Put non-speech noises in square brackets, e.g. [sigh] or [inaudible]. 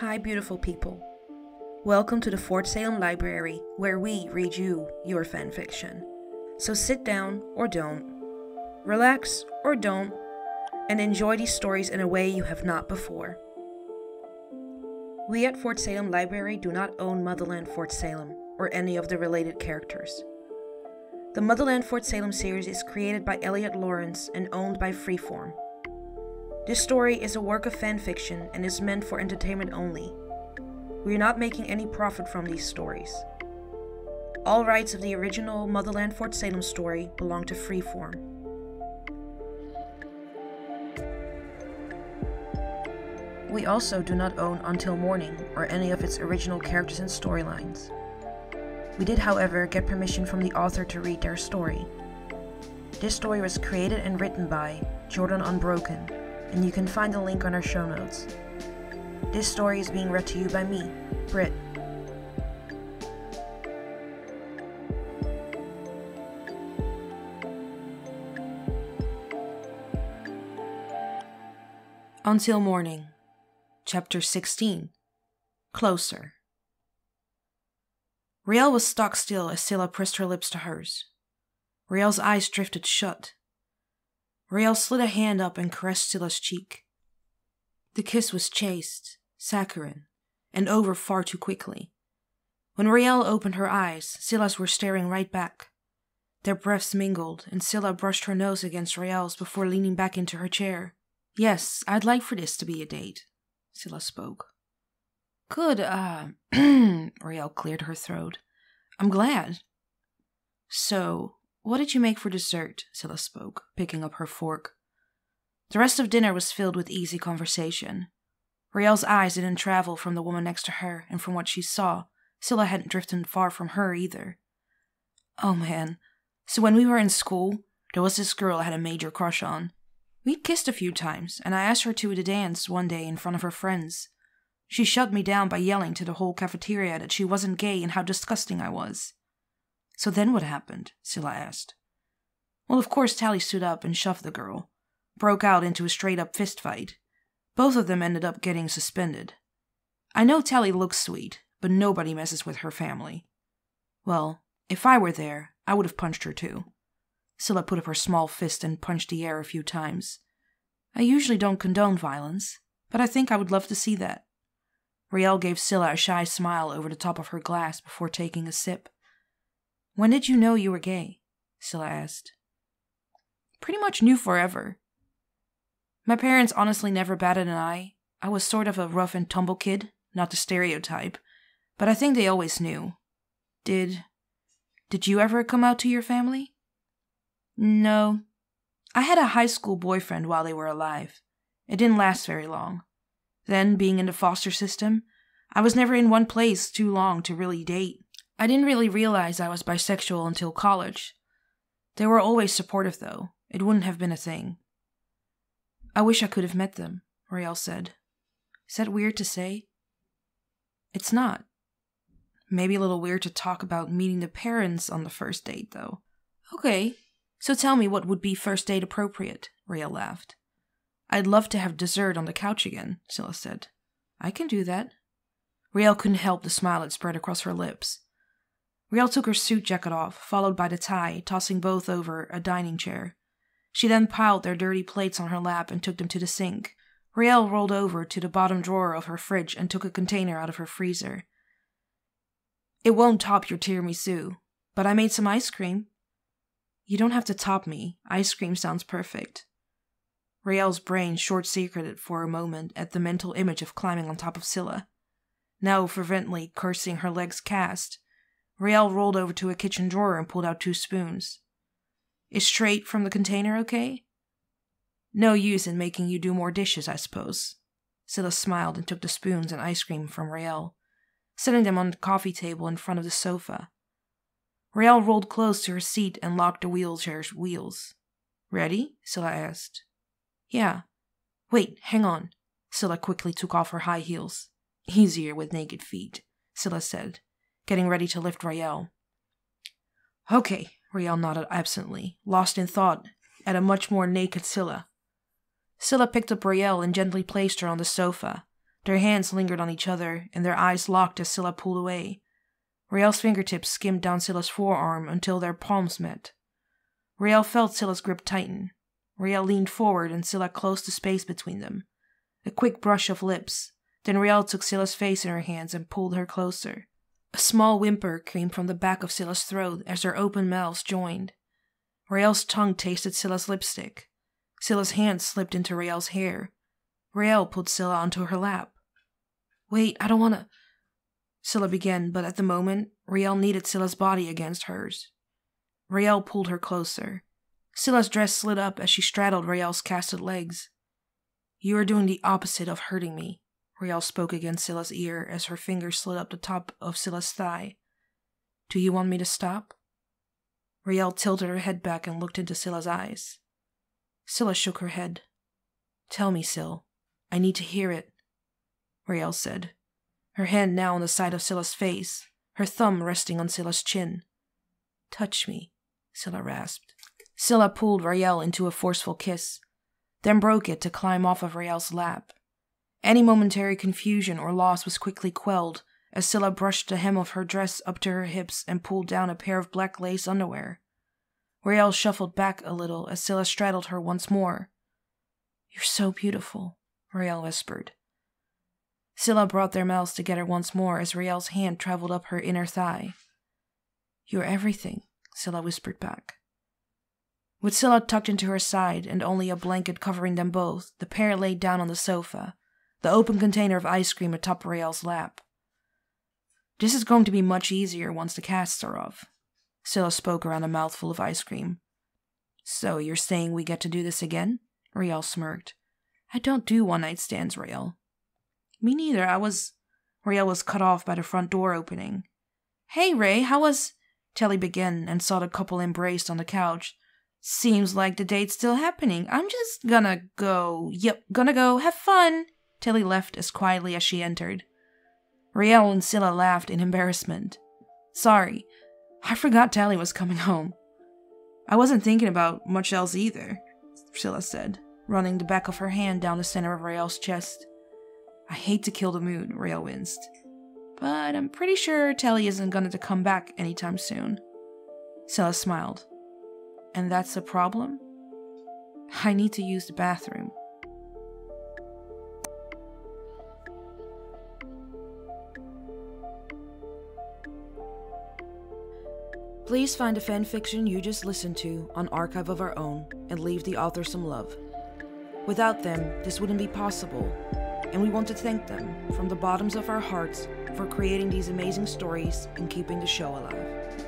Hi, beautiful people. Welcome to the Fort Salem Library, where we read you your fanfiction. So sit down or don't, relax or don't, and enjoy these stories in a way you have not before. We at Fort Salem Library do not own Motherland Fort Salem or any of the related characters. The Motherland Fort Salem series is created by Elliot Lawrence and owned by Freeform. This story is a work of fan fiction and is meant for entertainment only. We are not making any profit from these stories. All rights of the original Motherland Fort Salem story belong to Freeform. We also do not own Until Morning or any of its original characters and storylines. We did, however, get permission from the author to read their story. This story was created and written by Jordan Unbroken, and you can find the link on our show notes. This story is being read to you by me, Britt. Until Morning, Chapter 16 Closer. Raelle was stock still as Scylla pressed her lips to hers. Raelle's eyes drifted shut. Raelle slid a hand up and caressed Scylla's cheek. The kiss was chaste, saccharine, and over far too quickly. When Raelle opened her eyes, Scylla's were staring right back. Their breaths mingled, and Scylla brushed her nose against Raelle's before leaning back into her chair. Yes, I'd like for this to be a date, Scylla spoke. Good, uh, [clears throat] Raelle cleared her throat. I'm glad. So, what did you make for dessert? Scylla spoke, picking up her fork. The rest of dinner was filled with easy conversation. Raelle's eyes didn't travel from the woman next to her, and from what she saw, Scylla hadn't drifted far from her either. Oh man, so when we were in school, there was this girl I had a major crush on. We'd kissed a few times, and I asked her to a dance one day in front of her friends. She shut me down by yelling to the whole cafeteria that she wasn't gay and how disgusting I was. So then what happened? Scylla asked. Well, of course, Tally stood up and shoved the girl, broke out into a straight up fist fight. Both of them ended up getting suspended. I know Tally looks sweet, but nobody messes with her family. Well, if I were there, I would have punched her too. Scylla put up her small fist and punched the air a few times. I usually don't condone violence, but I think I would love to see that. Raelle gave Scylla a shy smile over the top of her glass before taking a sip. When did you know you were gay? Scylla asked. Pretty much knew forever. My parents honestly never batted an eye. I was sort of a rough and tumble kid, not the stereotype, but I think they always knew. Did. Did you ever come out to your family? No. I had a high school boyfriend while they were alive. It didn't last very long. Then, being in the foster system, I was never in one place too long to really date. I didn't really realize I was bisexual until college. They were always supportive, though. It wouldn't have been a thing. I wish I could have met them, Raelle said. Is that weird to say? It's not. Maybe a little weird to talk about meeting the parents on the first date, though. Okay, so tell me what would be first date appropriate, Raelle laughed. I'd love to have dessert on the couch again, Scylla said. I can do that. Raelle couldn't help the smile that spread across her lips. Raelle took her suit jacket off, followed by the tie, tossing both over a dining chair. She then piled their dirty plates on her lap and took them to the sink. Raelle rolled over to the bottom drawer of her fridge and took a container out of her freezer. It won't top your tiramisu, but I made some ice cream. You don't have to top me. Ice cream sounds perfect. Raelle's brain short circuited for a moment at the mental image of climbing on top of Scylla. Now fervently cursing her legs cast, Raelle rolled over to a kitchen drawer and pulled out two spoons. Is straight from the container okay? No use in making you do more dishes, I suppose. Scylla smiled and took the spoons and ice cream from Raelle, setting them on the coffee table in front of the sofa. Raelle rolled close to her seat and locked the wheelchair's wheels. Ready? Scylla asked. Yeah. Wait, hang on. Scylla quickly took off her high heels. Easier with naked feet, Scylla said, getting ready to lift Raelle. Okay, Raelle nodded absently, lost in thought at a much more naked Scylla. Scylla picked up Raelle and gently placed her on the sofa, Their hands lingered on each other, and their eyes locked as Scylla pulled away. Raelle's fingertips skimmed down Scylla's forearm until their palms met. Raelle felt Scylla's grip tighten. Raelle leaned forward and Scylla closed the space between them. A quick brush of lips. Then Raelle took Scylla's face in her hands and pulled her closer. A small whimper came from the back of Scylla's throat as their open mouths joined. Raelle's tongue tasted Scylla's lipstick. Scylla's hand slipped into Raelle's hair. Raelle pulled Scylla onto her lap. Wait, I don't want to. Scylla began, but at the moment, Raelle needed Scylla's body against hers. Raelle pulled her closer. Scylla's dress slid up as she straddled Raelle's casted legs. You are doing the opposite of hurting me, Raelle spoke against Scylla's ear as her fingers slid up the top of Scylla's thigh. Do you want me to stop? Raelle tilted her head back and looked into Scylla's eyes. Scylla shook her head. Tell me, Syl. I need to hear it, Raelle said, her hand now on the side of Scylla's face, her thumb resting on Scylla's chin. Touch me, Scylla rasped. Scylla pulled Raelle into a forceful kiss, then broke it to climb off of Raelle's lap. Any momentary confusion or loss was quickly quelled as Scylla brushed the hem of her dress up to her hips and pulled down a pair of black lace underwear. Raelle shuffled back a little as Scylla straddled her once more. You're so beautiful, Raelle whispered. Scylla brought their mouths together once more as Raelle's hand traveled up her inner thigh. You're everything, Scylla whispered back. With Scylla tucked into her side and only a blanket covering them both, the pair lay down on the sofa, the open container of ice cream atop Raelle's lap. This is going to be much easier once the casts are off. Scylla spoke around a mouthful of ice cream. So you're saying we get to do this again? Raelle smirked. I don't do one night stands, Raelle. Me neither. I was. Raelle was cut off by the front door opening. Hey, Ray, how was. Tally began and saw the couple embraced on the couch. Seems like the date's still happening. I'm just gonna go. Yep, gonna go. Have fun. Tally left as quietly as she entered. Raelle and Scylla laughed in embarrassment. Sorry, I forgot Tally was coming home. I wasn't thinking about much else either, Scylla said, running the back of her hand down the center of Raelle's chest. I hate to kill the mood, Raelle winced. But I'm pretty sure Tally isn't going to come back anytime soon. Scylla smiled. And that's a problem? I need to use the bathroom. Please find a fanfiction you just listened to on Archive of Our Own and leave the author some love. Without them, this wouldn't be possible, and we want to thank them from the bottoms of our hearts for creating these amazing stories and keeping the show alive.